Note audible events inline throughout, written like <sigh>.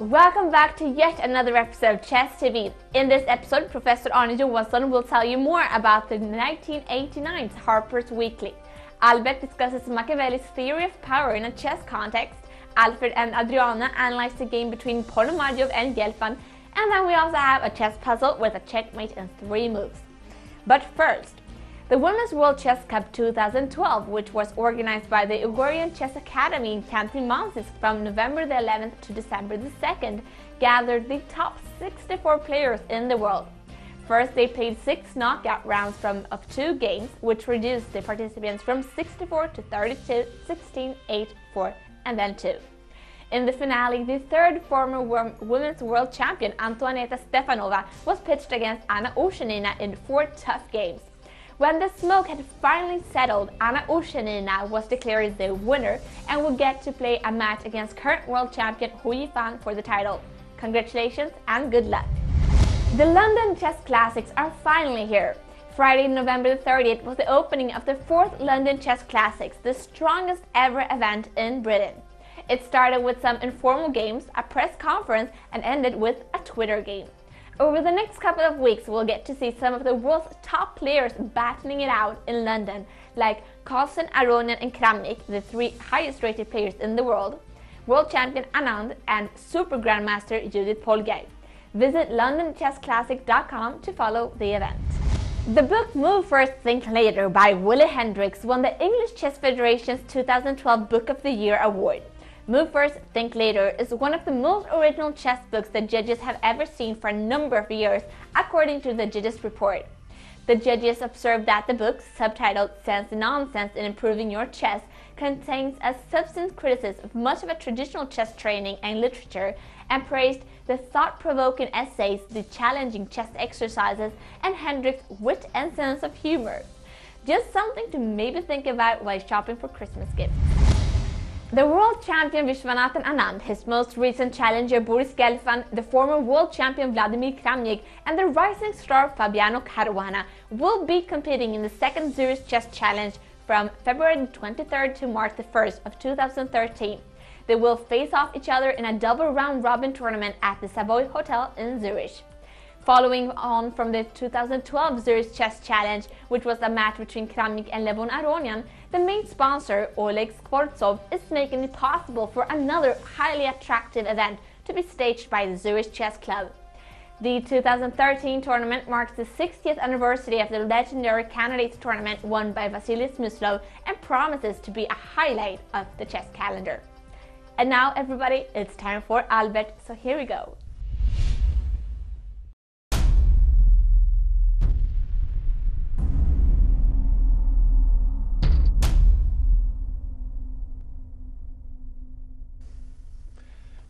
Welcome back to yet another episode of Chess TV. In this episode, Professor Arne Johansson will tell you more about the 1989's Harper's Weekly. Albert discusses Machiavelli's theory of power in a chess context. Alfred and Adriana analyze the game between Ponomarev and Gelfand. And then we also have a chess puzzle with a checkmate in three moves. But first, the Women's World Chess Cup 2012, which was organized by the Uigurian Chess Academy in Khanty-Mansiysk from November the 11th to December the 2nd, gathered the top 64 players in the world. First, they played six knockout rounds from of two games, which reduced the participants from 64 to 32, 16, 8, 4, and then 2. In the finale, the third former women's world champion Antoaneta Stefanova was pitched against Anna Ushenina in four tough games. When the smoke had finally settled, Anna Ushenina was declared the winner and would get to play a match against current world champion Hou Yifan for the title. Congratulations and good luck! The London Chess Classics are finally here. Friday, November 30th was the opening of the fourth London Chess Classics, the strongest ever event in Britain. It started with some informal games, a press conference, and ended with a Twitter game. Over the next couple of weeks, we'll get to see some of the world's top players battling it out in London, like Carlsen, Aronian, and Kramnik, the three highest rated players in the world, world champion Anand, and super grandmaster Judith Polgár. Visit londonchessclassic.com to follow the event. The book Move First, Think Later by Willy Hendriks won the English Chess Federation's 2012 Book of the Year award. Move First, Think Later is one of the most original chess books that judges have ever seen for a number of years, according to the judges' report. The judges observed that the book, subtitled Sense and Nonsense in Improving Your Chess, contains a substance criticism of much of a traditional chess training and literature and praised the thought-provoking essays, the challenging chess exercises, and Hendriks' wit and sense of humor. Just something to maybe think about while shopping for Christmas gifts. The world champion Viswanathan Anand, his most recent challenger Boris Gelfand, the former world champion Vladimir Kramnik, and the rising star Fabiano Caruana will be competing in the second Zurich Chess Challenge from February 23rd to March 1st of 2013. They will face off each other in a double round robin tournament at the Savoy Hotel in Zurich. Following on from the 2012 Zurich Chess Challenge, which was a match between Kramnik and Levon Aronian, the main sponsor, Oleg Skvortsov, is making it possible for another highly attractive event to be staged by the Zurich Chess Club. The 2013 tournament marks the 60th anniversary of the legendary Candidates Tournament won by Vasily Smyslov and promises to be a highlight of the chess calendar. And now, everybody, it's time for Albert, so here we go.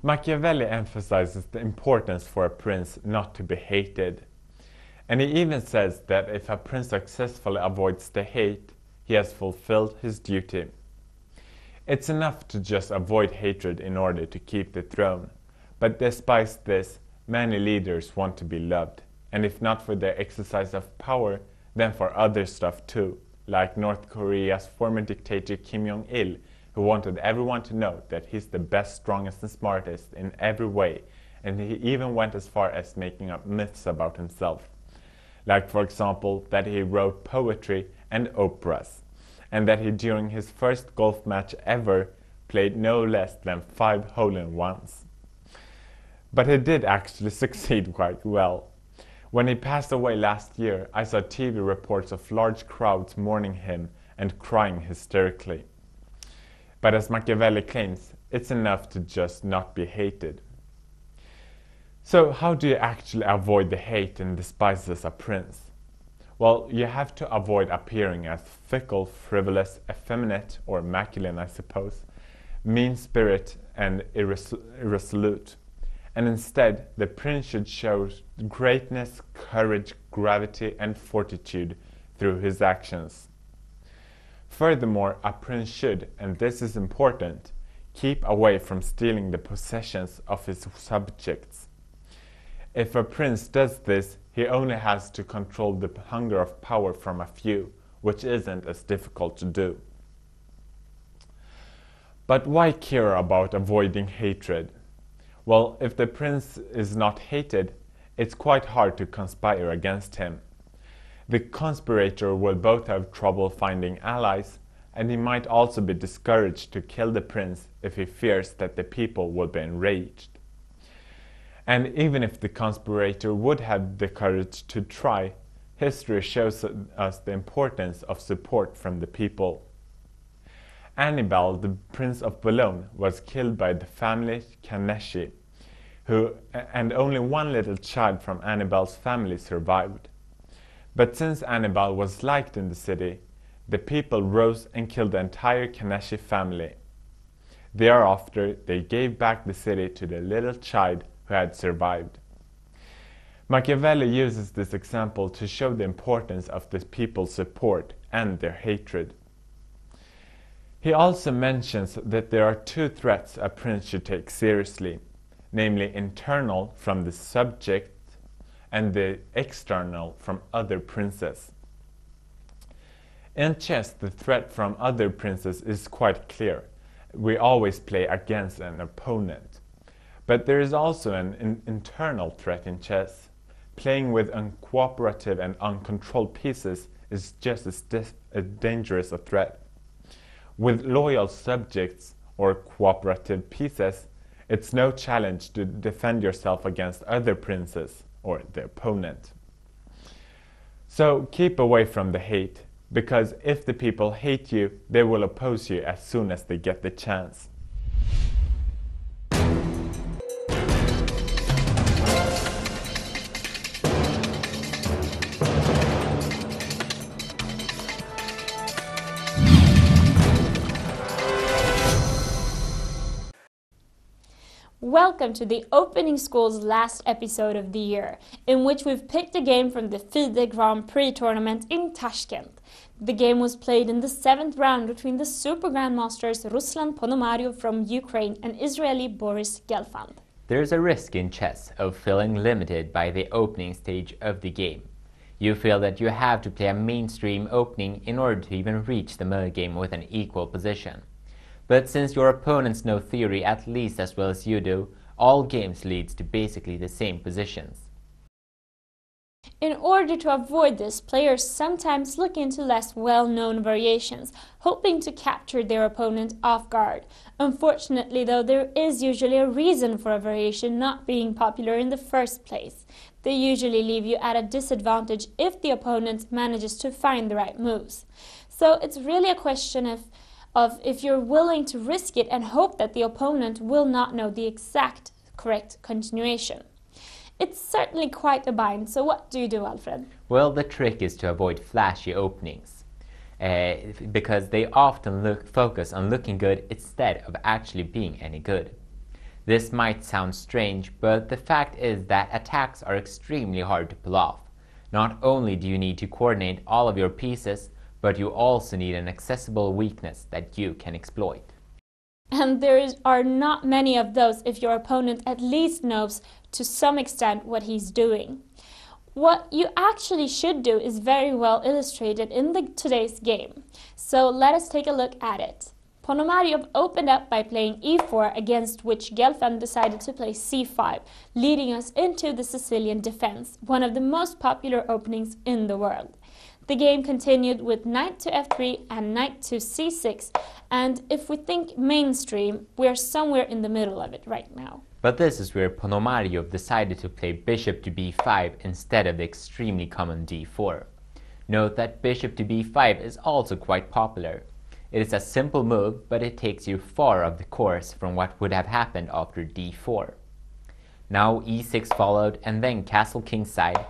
Machiavelli emphasizes the importance for a prince not to be hated. And he even says that if a prince successfully avoids the hate, he has fulfilled his duty. It's enough to just avoid hatred in order to keep the throne. But despite this, many leaders want to be loved. And if not for their exercise of power, then for other stuff too, like North Korea's former dictator Kim Jong il, who wanted everyone to know that he's the best, strongest, and smartest in every way, and he even went as far as making up myths about himself. Like, for example, that he wrote poetry and operas, and that he, during his first golf match ever, played no less than five hole in ones. But he did actually <laughs> succeed quite well. When he passed away last year, I saw TV reports of large crowds mourning him and crying hysterically. But as Machiavelli claims, it's enough to just not be hated. So how do you actually avoid the hate and despise as a prince? Well, you have to avoid appearing as fickle, frivolous, effeminate, or masculine, I suppose, mean-spirit and irresolute. And instead, the prince should show greatness, courage, gravity, and fortitude through his actions. Furthermore, a prince should, and this is important, keep away from stealing the possessions of his subjects. If a prince does this, he only has to control the hunger of power from a few, which isn't as difficult to do. But why care about avoiding hatred? Well, if the prince is not hated, it's quite hard to conspire against him. The conspirator will both have trouble finding allies, and he might also be discouraged to kill the prince if he fears that the people will be enraged. And even if the conspirator would have the courage to try, history shows us the importance of support from the people. Annibal, the Prince of Bologna, was killed by the family Canneschi, who, and only one little child from Annibal's family survived. But since Annibal was liked in the city, the people rose and killed the entire Canneschi family. Thereafter, they gave back the city to the little child who had survived. Machiavelli uses this example to show the importance of the people's support and their hatred. He also mentions that there are two threats a prince should take seriously, namely internal from the subject and the external from other princes. In chess, the threat from other princes is quite clear. We always play against an opponent. But there is also an in internal threat in chess. Playing with uncooperative and uncontrolled pieces is just as dangerous a threat. With loyal subjects or cooperative pieces, it's no challenge to defend yourself against other princes or the opponent. So keep away from the hate, because if the people hate you, they will oppose you as soon as they get the chance. Welcome to the Opening School's last episode of the year, in which we've picked a game from the FIDE Grand Prix tournament in Tashkent. The game was played in the seventh round between the Super Grandmasters Ruslan Ponomarev from Ukraine and Israeli Boris Gelfand. There's a risk in chess of feeling limited by the opening stage of the game. You feel that you have to play a mainstream opening in order to even reach the middle game with an equal position. But since your opponents know theory at least as well as you do, all games leads to basically the same positions. In order to avoid this, players sometimes look into less well-known variations, hoping to capture their opponent off guard. Unfortunately, though, there is usually a reason for a variation not being popular in the first place. They usually leave you at a disadvantage if the opponent manages to find the right moves. So it's really a question of of if you're willing to risk it and hope that the opponent will not know the exact correct continuation. It's certainly quite a bind, so what do you do, Alfred? Well, the trick is to avoid flashy openings. Uh, because they often look, focus on looking good instead of actually being any good. This might sound strange, but the fact is that attacks are extremely hard to pull off. Not only do you need to coordinate all of your pieces, but you also need an accessible weakness that you can exploit. And there is, are not many of those if your opponent at least knows to some extent what he's doing. What you actually should do is very well illustrated in the, today's game. So let us take a look at it. Ponomarev opened up by playing e4 against which Gelfand decided to play c5, leading us into the Sicilian defense, one of the most popular openings in the world. The game continued with knight to f3 and knight to c6, and if we think mainstream, we are somewhere in the middle of it right now. But this is where Ponomarev decided to play bishop to b5 instead of the extremely common d4. Note that bishop to b5 is also quite popular. It is a simple move, but it takes you far off the course from what would have happened after d4. Now e6 followed and then castle kingside,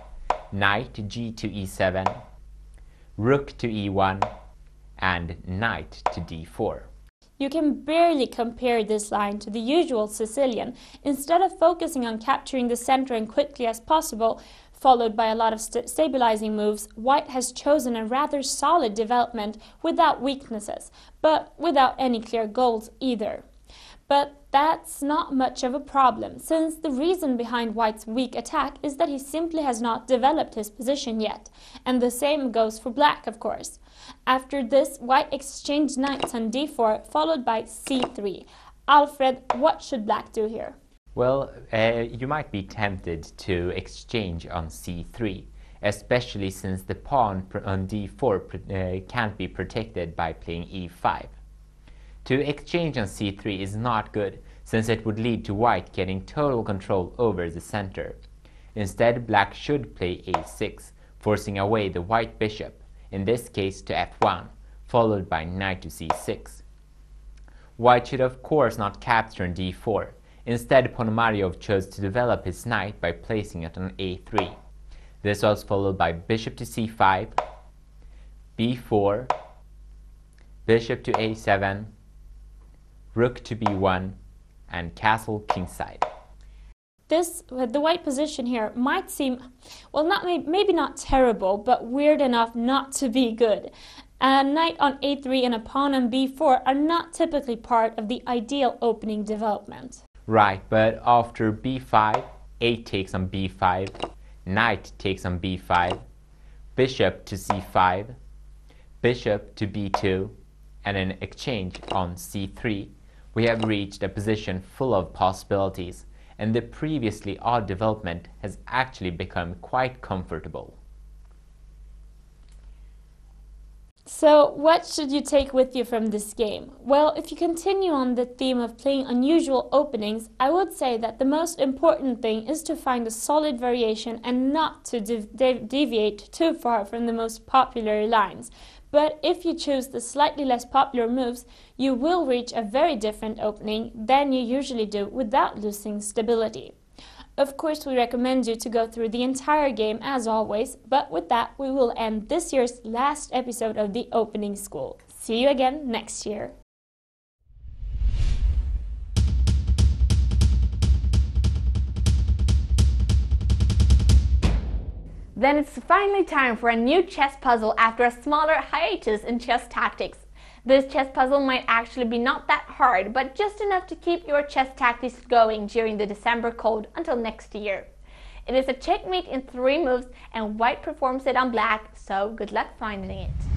knight to g to e7, rook to e1, and knight to d4. You can barely compare this line to the usual Sicilian. Instead of focusing on capturing the center and quickly as possible, followed by a lot of st stabilizing moves, White has chosen a rather solid development without weaknesses, but without any clear goals either. But that's not much of a problem, since the reason behind White's weak attack is that he simply has not developed his position yet, and the same goes for Black, of course. After this, White exchanged knights on d4, followed by c3. Alfred, what should Black do here? Well, uh, you might be tempted to exchange on c3, especially since the pawn on d4 uh, can't be protected by playing e5. To exchange on c3 is not good, since it would lead to white getting total control over the center. Instead, black should play a6, forcing away the white bishop, in this case to f1, followed by knight to c6. White should of course not capture on d4. Instead, Ponomariov chose to develop his knight by placing it on a3. This was followed by bishop to c5, b4, bishop to a7, rook to b1, and castle kingside. This, the white position here might seem, well, not maybe not terrible, but weird enough not to be good. A knight on a3 and a pawn on b4 are not typically part of the ideal opening development. Right, but after b5, a takes on b5, knight takes on b5, bishop to c5, bishop to b2, and an exchange on c3, we have reached a position full of possibilities, and the previously odd development has actually become quite comfortable. So, what should you take with you from this game? Well, if you continue on the theme of playing unusual openings, I would say that the most important thing is to find a solid variation and not to deviate too far from the most popular lines. But if you choose the slightly less popular moves, you will reach a very different opening than you usually do without losing stability. Of course, we recommend you to go through the entire game as always, but with that, we will end this year's last episode of the opening school. See you again next year. Then it's finally time for a new chess puzzle after a smaller hiatus in chess tactics. This chess puzzle might actually be not that hard, but just enough to keep your chess tactics going during the December cold until next year. It is a checkmate in three moves and white performs it on black, so good luck finding it.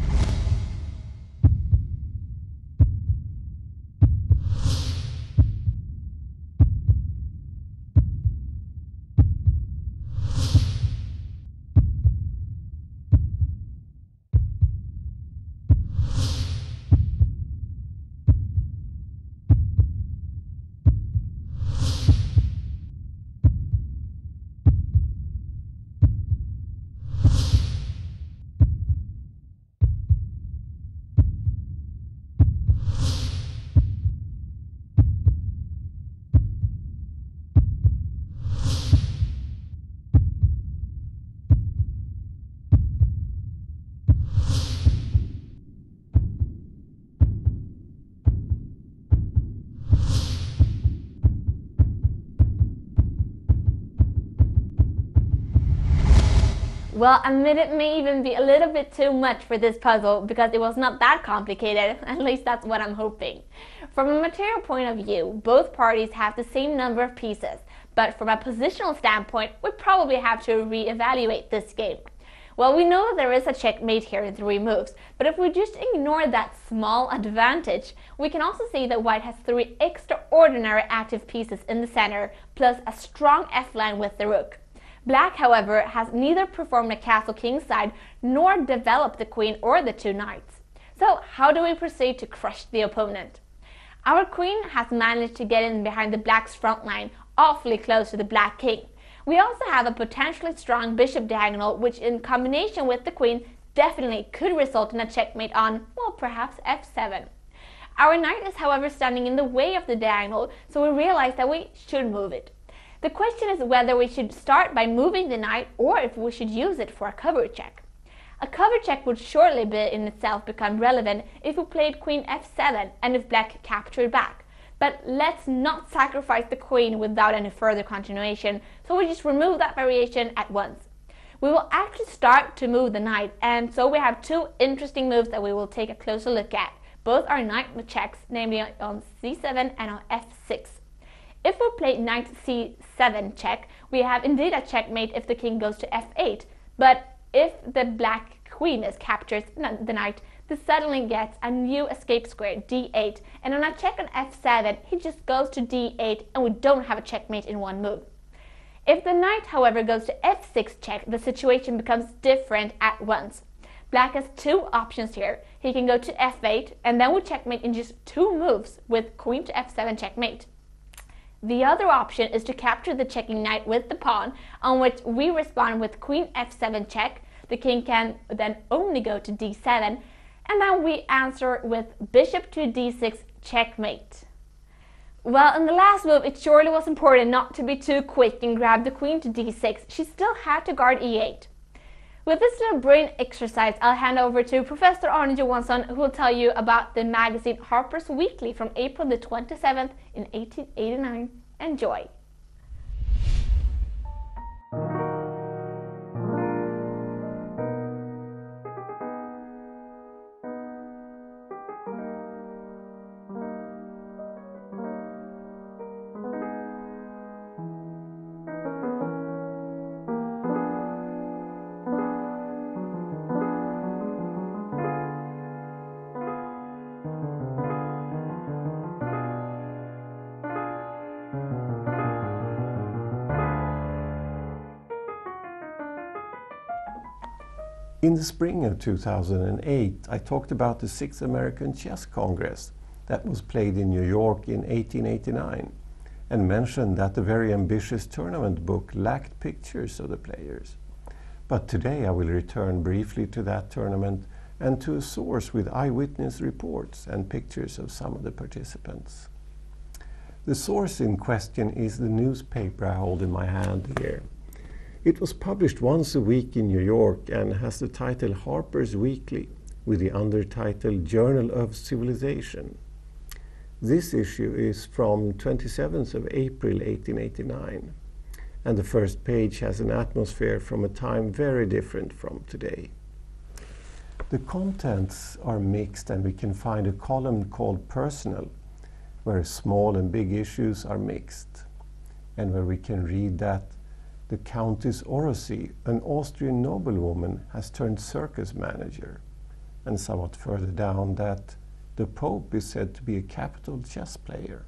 Well, I admit it may even be a little bit too much for this puzzle because it was not that complicated, <laughs> at least that's what I'm hoping. From a material point of view, both parties have the same number of pieces, but from a positional standpoint, we probably have to re-evaluate this game. Well, we know there is a checkmate here in three moves, but if we just ignore that small advantage, we can also see that white has three extraordinary active pieces in the center, plus a strong f-line with the rook. Black, however, has neither performed a castle kingside nor developed the queen or the two knights. So how do we proceed to crush the opponent? Our queen has managed to get in behind the black's front line, awfully close to the black king. We also have a potentially strong bishop diagonal, which in combination with the queen definitely could result in a checkmate on, well, perhaps f7. Our knight is however standing in the way of the diagonal, so we realize that we should move it. The question is whether we should start by moving the knight or if we should use it for a cover check. A cover check would surely be in itself become relevant if we played queen f7 and if black captured back. But let's not sacrifice the queen without any further continuation, so we just remove that variation at once. We will actually start to move the knight, and so we have two interesting moves that we will take a closer look at. Both are knight checks, namely on c7 and on f6. If we play knight c7 check, we have indeed a checkmate if the king goes to f8. But if the black queen is captured, the knight, this suddenly gets a new escape square, d8, and on a check on f7, he just goes to d8 and we don't have a checkmate in one move. If the knight, however, goes to f6 check, the situation becomes different at once. Black has two options here. He can go to f8 and then we checkmate in just two moves with queen to f7 checkmate. The other option is to capture the checking knight with the pawn, on which we respond with queen f7 check. The king can then only go to d7, and then we answer with bishop to d6 checkmate. Well, in the last move, it surely was important not to be too quick and grab the queen to d6. She still had to guard e8. With this little brain exercise, I'll hand over to Professor Arne Johansson, who will tell you about the magazine Harper's Weekly from April the 27th in 1889. Enjoy! In the spring of 2008, I talked about the Sixth American Chess Congress that was played in New York in 1889 and mentioned that the very ambitious tournament book lacked pictures of the players. But today I will return briefly to that tournament and to a source with eyewitness reports and pictures of some of the participants. The source in question is the newspaper I hold in my hand here. It was published once a week in New York and has the title Harper's Weekly with the undertitle Journal of Civilization. This issue is from 27th of April 1889 and the first page has an atmosphere from a time very different from today. The contents are mixed and we can find a column called Personal where small and big issues are mixed and where we can read that the Countess Orosi, an Austrian noblewoman, has turned circus manager. And somewhat further down, that the Pope is said to be a capital chess player.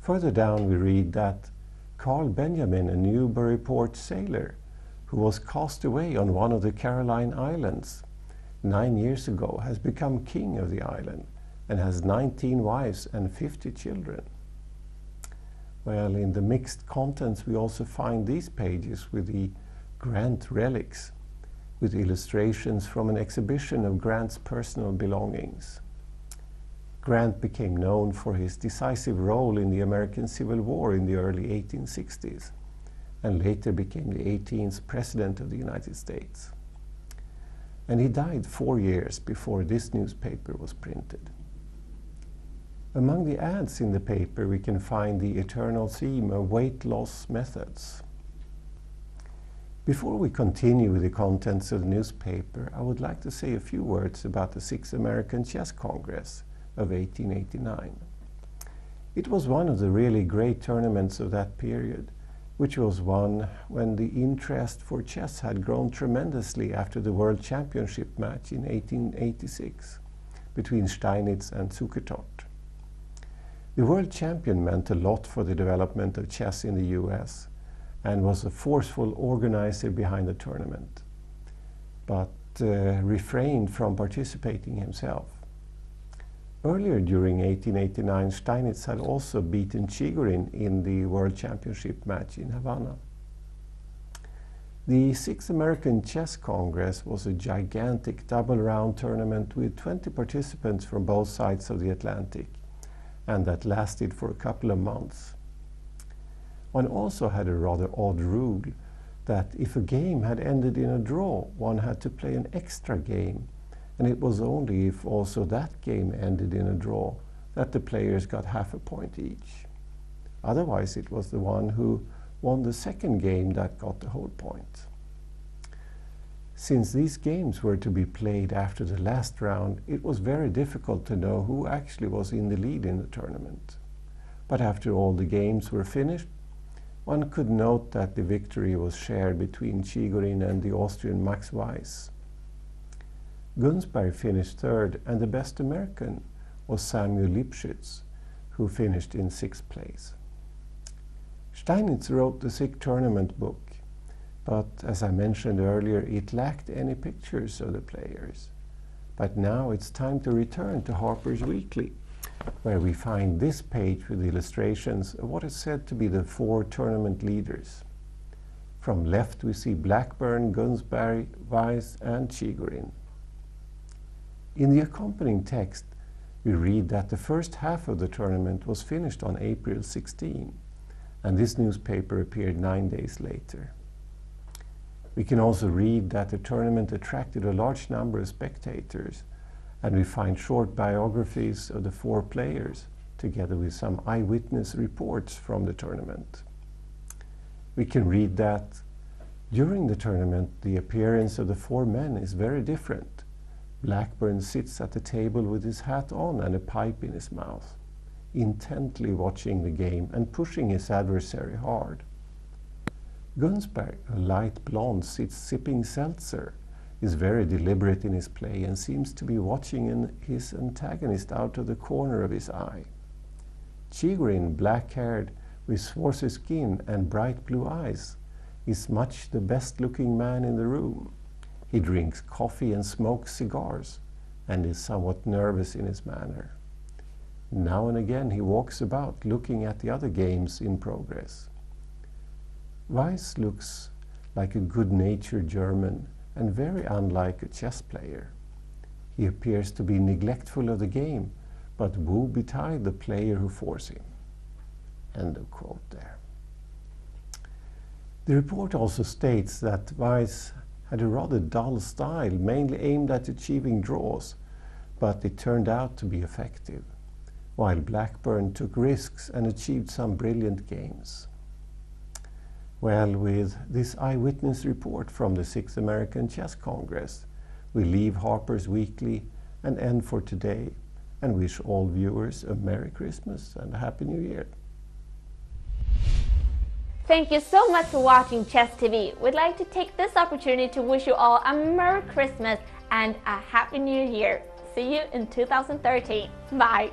Further down, we read that Carl Benjamin, a Newburyport sailor, who was cast away on one of the Caroline Islands nine years ago, has become king of the island and has 19 wives and 50 children. Well, in the mixed contents, we also find these pages with the Grant relics, with illustrations from an exhibition of Grant's personal belongings. Grant became known for his decisive role in the American Civil War in the early 1860s and later became the 18th President of the United States. And he died four years before this newspaper was printed. Among the ads in the paper, we can find the eternal theme of weight loss methods. Before we continue with the contents of the newspaper, I would like to say a few words about the Sixth American Chess Congress of 1889. It was one of the really great tournaments of that period, which was one when the interest for chess had grown tremendously after the World Championship match in 1886 between Steinitz and Zukertort. The world champion meant a lot for the development of chess in the US and was a forceful organizer behind the tournament, but uh, refrained from participating himself. Earlier during 1889, Steinitz had also beaten Chigorin in the World Championship match in Havana. The Sixth American Chess Congress was a gigantic double round tournament with 20 participants from both sides of the Atlantic and that lasted for a couple of months. One also had a rather odd rule that if a game had ended in a draw, one had to play an extra game, and it was only if also that game ended in a draw that the players got half a point each. Otherwise, it was the one who won the second game that got the whole point. Since these games were to be played after the last round, it was very difficult to know who actually was in the lead in the tournament. But after all the games were finished, one could note that the victory was shared between Chigorin and the Austrian Max Weiss. Gunsberg finished third, and the best American was Samuel Lipschitz, who finished in sixth place. Steinitz wrote the SICK tournament book, but as I mentioned earlier, it lacked any pictures of the players. But now it's time to return to Harper's Weekly, where we find this page with illustrations of what is said to be the four tournament leaders. From left we see Blackburne, Gunsberg, Weiss and Chigorin. In the accompanying text, we read that the first half of the tournament was finished on April 16, and this newspaper appeared nine days later. We can also read that the tournament attracted a large number of spectators, and we find short biographies of the four players, together with some eyewitness reports from the tournament. We can read that during the tournament, the appearance of the four men is very different. Blackburne sits at the table with his hat on and a pipe in his mouth, intently watching the game and pushing his adversary hard. Gunsberg, a light blonde, sits sipping seltzer, is very deliberate in his play and seems to be watching his antagonist out of the corner of his eye. Chigorin, black-haired, with swarthy skin and bright blue eyes, is much the best looking man in the room. He drinks coffee and smokes cigars and is somewhat nervous in his manner. Now and again he walks about looking at the other games in progress. Weiss looks like a good-natured German and very unlike a chess player. He appears to be neglectful of the game, but woe betide the player who forces him. End of quote there. The report also states that Weiss had a rather dull style, mainly aimed at achieving draws, but it turned out to be effective, while Blackburne took risks and achieved some brilliant games. Well, with this eyewitness report from the Sixth American Chess Congress, we leave Harper's Weekly and end for today and wish all viewers a Merry Christmas and a Happy New Year. Thank you so much for watching Chess TV. We'd like to take this opportunity to wish you all a Merry Christmas and a Happy New Year. See you in 2013. Bye.